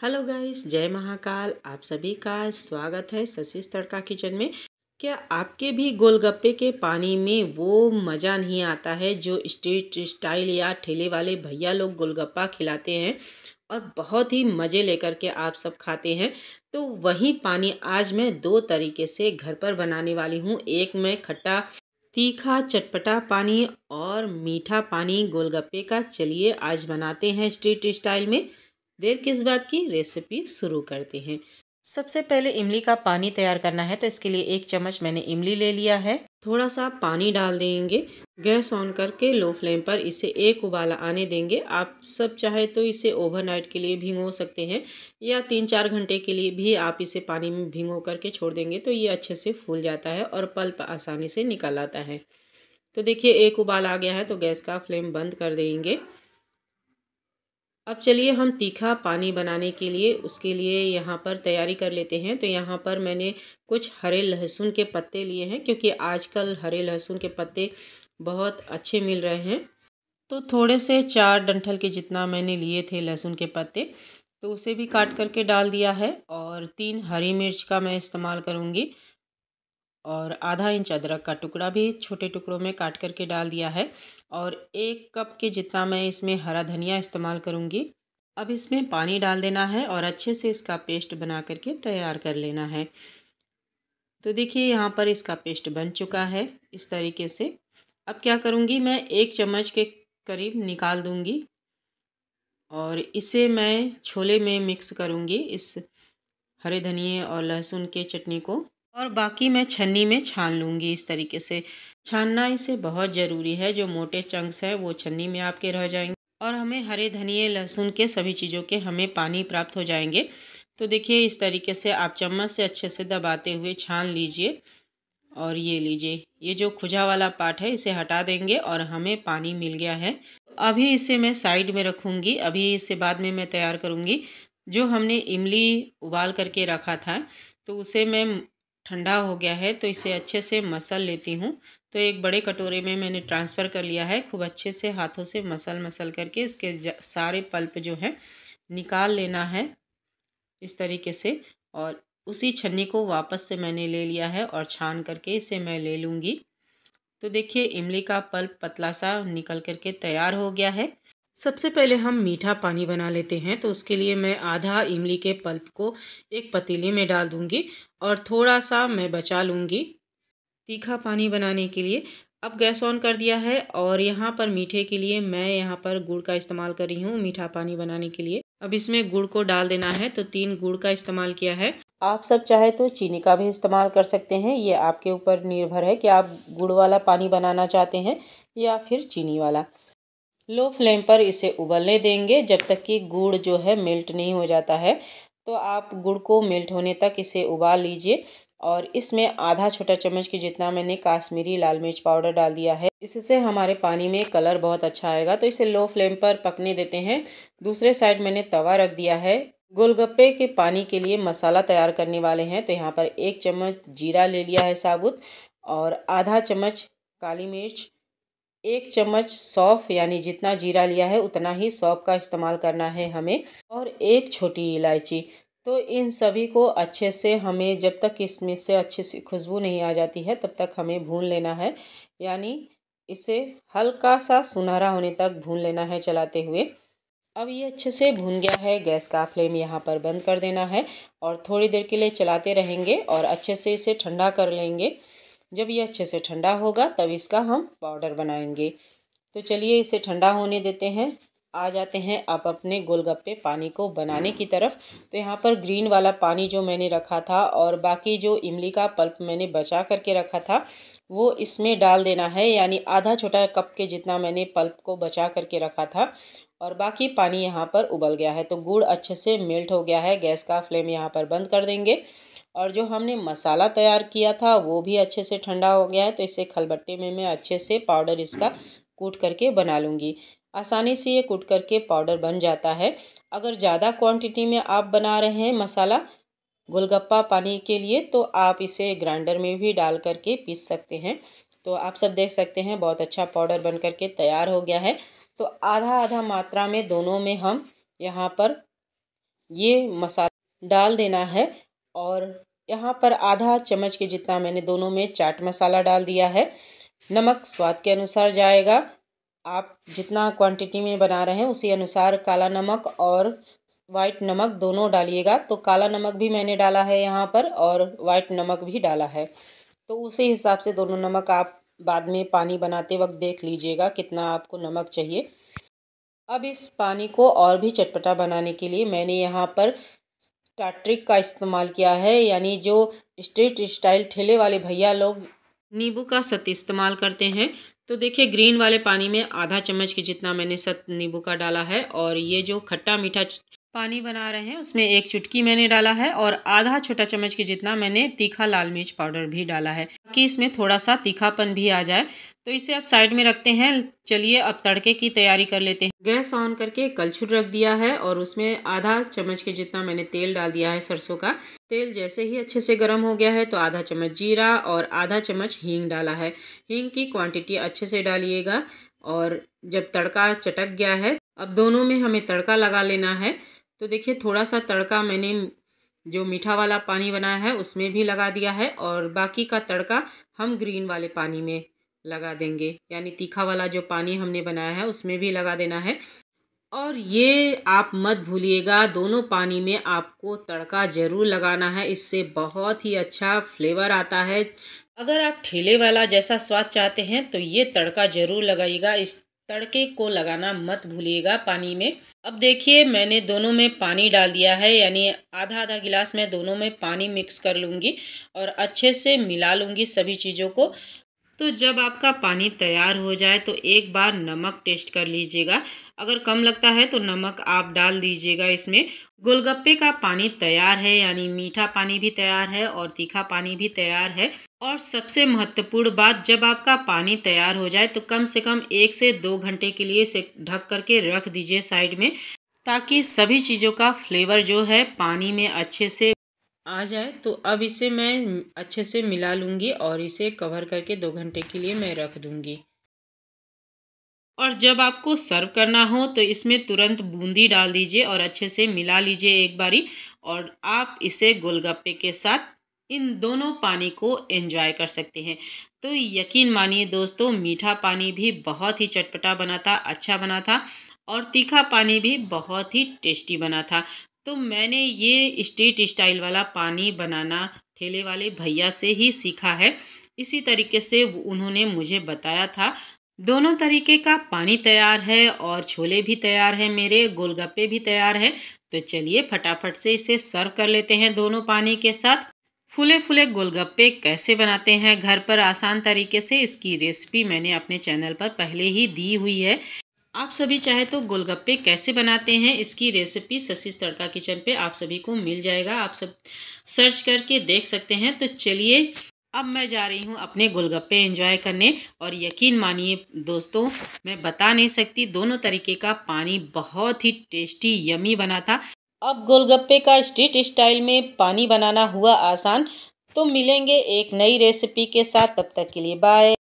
Hello guys, जय महाकाल। आप सभी का स्वागत है सशीष तड़का किचन में। क्या आपके भी गोलगप्पे के पानी में वो मज़ा नहीं आता है जो स्ट्रीट स्टाइल या ठेले वाले भैया लोग गोलगप्पा खिलाते हैं और बहुत ही मज़े लेकर के आप सब खाते हैं? तो वही पानी आज मैं दो तरीके से घर पर बनाने वाली हूँ। एक मैं खट्टा, तीखा, चटपटा पानी और मीठा पानी गोलगप्पे का। चलिए आज बनाते हैं स्ट्रीट स्टाइल में। देर किस बात की रेसिपी शुरू करते हैं। सबसे पहले इमली का पानी तैयार करना है तो इसके लिए एक चम्मच मैंने इमली ले लिया है। थोड़ा सा पानी डाल देंगे गैस ऑन करके लो फ्लेम पर इसे एक उबाला आने देंगे। आप सब चाहे तो इसे ओवरनाइट के लिए भिगो सकते हैं या तीन चार घंटे के लिए भी आप इसे पानी में भिगो करके छोड़ देंगे तो ये अच्छे से फूल जाता है और पल्प आसानी से निकल आता है। तो देखिए एक उबाल आ गया है तो गैस का फ्लेम बंद कर देंगे। अब चलिए हम तीखा पानी बनाने के लिए, उसके लिए यहाँ पर तैयारी कर लेते हैं। तो यहाँ पर मैंने कुछ हरे लहसुन के पत्ते लिए हैं, क्योंकि आजकल हरे लहसुन के पत्ते बहुत अच्छे मिल रहे हैं। तो थोड़े से चार डंठल के जितना मैंने लिए थे लहसुन के पत्ते तो उसे भी काट करके डाल दिया है और तीन हरी मिर्च का मैं इस्तेमाल करूँगी। और आधा इंच अदरक का टुकड़ा भी छोटे टुकड़ों में काट करके डाल दिया है और एक कप के जितना मैं इसमें हरा धनिया इस्तेमाल करूँगी, अब इसमें पानी डाल देना है और अच्छे से इसका पेस्ट बना करके तैयार कर लेना है। तो देखिए यहाँ पर इसका पेस्ट बन चुका है इस तरीके से। अब क्या करूँगी, मैं एक चम्मच के करीब निकाल दूँगी और इसे मैं छोले में मिक्स करूँगी इस हरे धनिए और लहसुन के चटनी को। और बाकी मैं छन्नी में छान लूँगी इस तरीके से। छानना इसे बहुत ज़रूरी है, जो मोटे चंक्स है, वो छन्नी में आपके रह जाएँगे। और हमें हरे धनिए लहसुन के सभी चीज़ों के हमें पानी प्राप्त हो जाएँगे। तो देखिए, इस तरीके से आप चम्मच से अच्छे से दबाते हुए छान लीजिए और ये लीजिए। ये जो खुजा वाला पार्ट है, इसे हटा देंगे और हमें पानी मिल गया है। अभी इसे मैं साइड में रखूँगी। अभी इसे बाद में मैं तैयार करूँगी। जो हमने इमली उबाल करके रखा था तो उसे मैं ठंडा हो गया है तो इसे अच्छे से मसल लेती हूँ। तो एक बड़े कटोरे में मैंने ट्रांसफ़र कर लिया है, खूब अच्छे से हाथों से मसल मसल करके इसके सारे पल्प जो है, निकाल लेना है इस तरीके से। और उसी छन्नी को वापस से मैंने ले लिया है और छान करके इसे मैं ले लूँगी। तो देखिए, इमली का पल्प पतला सा निकल करके तैयार हो गया है। सबसे पहले हम मीठा पानी बना लेते हैं तो उसके लिए मैं आधा इमली के पल्प को एक पतीले में डाल दूँगी और थोड़ा सा मैं बचा लूँगी तीखा पानी बनाने के लिए। अब गैस ऑन कर दिया है और यहाँ पर मीठे के लिए मैं यहाँ पर गुड़ का इस्तेमाल कर रही हूँ मीठा पानी बनाने के लिए। अब इसमें गुड़ को डाल देना है तो तीन गुड़ का इस्तेमाल किया है। आप सब चाहे तो चीनी का भी इस्तेमाल कर सकते हैं, ये आपके ऊपर निर्भर है कि आप गुड़ वाला पानी बनाना चाहते हैं या फिर चीनी वाला। लो फ्लेम पर इसे उबलने देंगे जब तक कि गुड़ जो है मेल्ट नहीं हो जाता है। तो आप गुड़ को मेल्ट होने तक इसे उबाल लीजिए और इसमें आधा छोटा चम्मच के जितना मैंने काश्मीरी लाल मिर्च पाउडर डाल दिया है, इससे हमारे पानी में कलर बहुत अच्छा आएगा। तो इसे लो फ्लेम पर पकने देते हैं। दूसरे साइड मैंने तवा रख दिया है। गोलगप्पे के पानी के लिए मसाला तैयार करने वाले हैं। तो यहाँ पर एक चम्मच जीरा ले लिया है साबुत और आधा चम्मच काली मिर्च एक चम्मच सौफ़, यानी जितना जीरा लिया है, उतना ही सौफ़ का इस्तेमाल करना है हमें, और एक छोटी इलायची। तो इन सभी को अच्छे से हमें, जब तक इसमें से अच्छे से खुशबू नहीं आ जाती है, तब तक हमें भून लेना है। यानी इसे हल्का सा सुनहरा होने तक भून लेना है चलाते हुए। अब ये अच्छे से भून गया है, गैस का फ्लेम यहाँ पर बंद कर देना है, और थोड़ी देर के लिए चलाते रहेंगे, और अच्छे से इसे ठंडा कर लेंगे। जब ये अच्छे से ठंडा होगा, तब इसका हम पाउडर बनाएँगे। तो चलिए इसे ठंडा होने देते हैं। आ जाते हैं आप अपने गोलगप्पे पानी को बनाने की तरफ़। तो यहाँ पर ग्रीन वाला पानी जो मैंने रखा था और बाकी जो इमली का पल्प मैंने बचा करके रखा था, वो इसमें डाल देना है। यानी आधा छोटा कप के जितना मैंने पल्प को बचा करके रखा था और बाकी पानी यहाँ पर उबल गया है। तो गुड़ अच्छे से मेल्ट हो गया है। गैस का फ्लेम यहाँ पर बंद कर देंगे। और जो हमने मसाला तैयार किया था, वो भी अच्छे से ठंडा हो गया है तो इसे खलबट्टे में मैं अच्छे से पाउडर इसका कूट करके बना लूँगी। आसानी से ये कूट करके पाउडर बन जाता है। अगर ज़्यादा क्वांटिटी में आप बना रहे हैं मसाला गोलगप्पा पानी के लिए तो आप इसे ग्राइंडर में भी डाल करके पीस सकते हैं। तो आप सब देख सकते हैं, बहुत अच्छा पाउडर बन करके तैयार हो गया है। तो आधा आधा मात्रा में दोनों में हम यहाँ पर ये मसाला डाल देना है। और यहाँ पर आधा चम्मच के जितना मैंने दोनों में चाट मसाला डाल दिया है, नमक स्वाद के अनुसार जाएगा। आप जितना क्वांटिटी में बना रहे हैं, उसी अनुसार काला नमक और वाइट नमक दोनों डालिएगा। तो काला नमक भी मैंने डाला है यहाँ पर और वाइट नमक भी डाला है। तो उसी हिसाब से दोनों नमक आप बाद में पानी बनाते वक्त देख लीजिएगा कितना आपको नमक चाहिए। अब इस पानी को और भी चटपटा बनाने के लिए मैंने यहाँ पर टाट्रिक का इस्तेमाल किया है, यानी जो स्ट्रीट स्टाइल ठेले वाले भैया लोग नींबू का सत इस्तेमाल करते हैं। तो देखिए ग्रीन वाले पानी में आधा चम्मच के जितना मैंने सत नींबू का डाला है, और ये जो खट्टा मीठा पानी बना रहे हैं, उसमें एक चुटकी मैंने डाला है और आधा छोटा चम्मच के जितना मैंने तीखा लाल मिर्च पाउडर भी डाला है, ताकि इसमें थोड़ा सा तीखापन भी आ जाए। तो इसे आप साइड में रखते हैं, चलिए अब तड़के की तैयारी कर लेते हैं। गैस ऑन करके कलछुट रख दिया है और उसमें आधा चम्मच के जितना मैंने तेल डाल दिया है सरसों का, तेल जैसे ही अच्छे से गर्म हो गया है तो आधा चम्मच जीरा और आधा चम्मच हींग डाला है। हींग की क्वांटिटी अच्छे से डालिएगा और जब तड़का चटक गया है, अब दोनों में हमें तड़का लगा लेना है। तो देखिए थोड़ा सा तड़का मैंने जो मीठा वाला पानी बनाया है, उसमें भी लगा दिया है और बाकी का तड़का हम ग्रीन वाले पानी में लगा देंगे। यानी तीखा वाला जो पानी हमने बनाया है, उसमें भी लगा देना है। और ये आप मत भूलिएगा, दोनों पानी में आपको तड़का ज़रूर लगाना है, इससे बहुत ही अच्छा फ्लेवर आता है। अगर आप ठेले वाला जैसा स्वाद चाहते हैं तो ये तड़का ज़रूर लगाइएगा, इस तड़के को लगाना मत भूलिएगा पानी में। अब देखिए, मैंने दोनों में पानी डाल दिया है, यानी आधा आधा गिलास मैं दोनों में पानी मिक्स कर लूँगी और अच्छे से मिला लूँगी सभी चीज़ों को। तो जब आपका पानी तैयार हो जाए तो एक बार नमक टेस्ट कर लीजिएगा। अगर कम लगता है तो नमक आप डाल दीजिएगा इसमें। गोलगप्पे का पानी तैयार है, यानी मीठा पानी भी तैयार है और तीखा पानी भी तैयार है। और सबसे महत्वपूर्ण बात, जब आपका पानी तैयार हो जाए तो कम से कम एक से दो घंटे के लिए इसे ढक करके रख दीजिए साइड में, ताकि सभी चीज़ों का फ्लेवर जो है पानी में अच्छे से आ जाए तो अब इसे मैं अच्छे से मिला लूँगी और इसे कवर करके दो घंटे के लिए मैं रख दूँगी। और जब आपको सर्व करना हो तो इसमें तुरंत बूंदी डाल दीजिए और अच्छे से मिला लीजिए एक बारी और आप इसे गोलगप्पे के साथ इन दोनों पानी को एंजॉय कर सकते हैं। तो यकीन मानिए दोस्तों, मीठा पानी भी बहुत ही चटपटा बना था अच्छा बना था और तीखा पानी भी बहुत ही टेस्टी बना था तो मैंने ये स्ट्रीट स्टाइल वाला पानी बनाना ठेले वाले भैया से ही सीखा है। इसी तरीके से उन्होंने मुझे बताया था। दोनों तरीके का पानी तैयार है और छोले भी तैयार है मेरे, गोलगप्पे भी तैयार है। तो चलिए फटाफट से इसे सर्व कर लेते हैं दोनों पानी के साथ। फूले फूले गोलगप्पे कैसे बनाते हैं? घर पर आसान तरीके से इसकी रेसिपी मैंने अपने चैनल पर पहले ही दी हुई है। आप सभी चाहे तो गोलगप्पे कैसे बनाते हैं, इसकी रेसिपी ससीस तड़का किचन पे आप सभी को मिल जाएगा। आप सब सर्च करके देख सकते हैं। तो चलिए, अब मैं जा रही हूँ अपने गोलगप्पे एंजॉय करने। और यकीन मानिए दोस्तों, मैं बता नहीं सकती, दोनों तरीके का पानी बहुत ही टेस्टी यमी बना था। अब गोलगप्पे का स्ट्रीट स्टाइल में पानी बनाना हुआ आसान। तो मिलेंगे एक नई रेसिपी के साथ। तब तक के लिए बाय